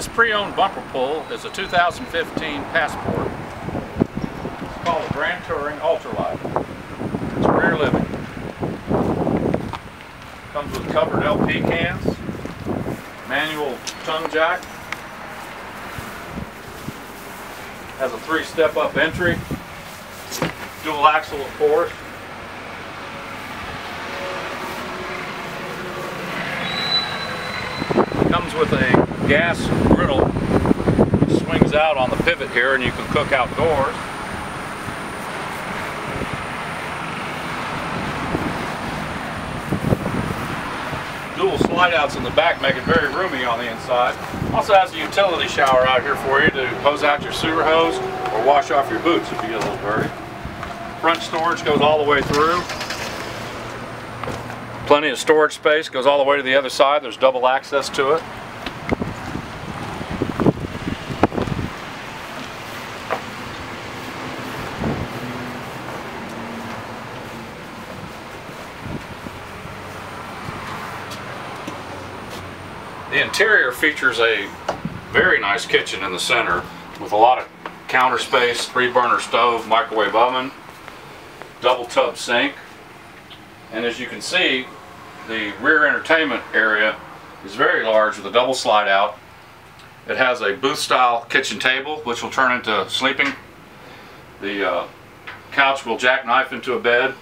This pre-owned bumper pull is a 2015 Passport. It's called a Grand Touring Ultralight. It's rear living. Comes with covered LP cans, manual tongue jack, has a three step up entry, dual axle of course, comes with a gas griddle swings out on the pivot here and you can cook outdoors. Dual slide outs in the back make it very roomy on the inside. Also has a utility shower out here for you to hose out your sewer hose or wash off your boots if you get a little dirty. Front storage goes all the way through. Plenty of storage space, goes all the way to the other side. There's double access to it. The interior features a very nice kitchen in the center with a lot of counter space, three burner stove, microwave oven, double tub sink. And as you can see, the rear entertainment area is very large with a double slide out. It has a booth style kitchen table which will turn into sleeping. The uh, couch will jackknife into a bed.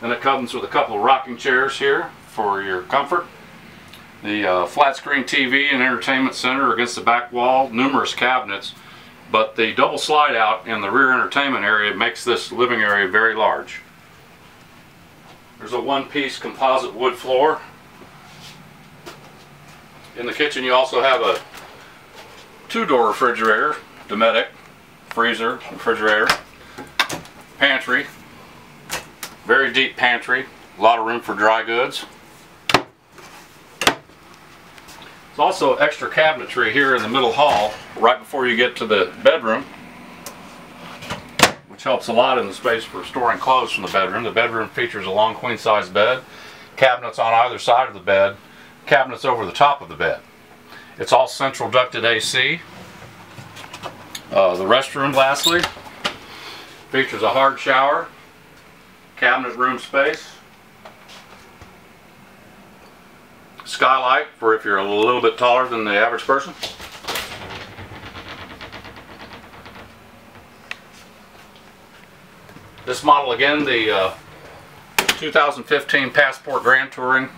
Then it comes with a couple of rocking chairs here for your comfort. The uh, flat screen TV and entertainment center against the back wall, numerous cabinets, but the double slide out in the rear entertainment area makes this living area very large. There's a one-piece composite wood floor. In the kitchen you also have a two-door refrigerator, Dometic, freezer, refrigerator, pantry, very deep pantry, a lot of room for dry goods. There's also extra cabinetry here in the middle hall, right before you get to the bedroom, which helps a lot in the space for storing clothes from the bedroom. The bedroom features a long queen size bed, cabinets on either side of the bed, cabinets over the top of the bed. It's all central ducted AC. Uh, the restroom, lastly, features a hard shower, cabinet room space, skylight for if you're a little bit taller than the average person. This model again, the uh, 2015 Passport Grand Touring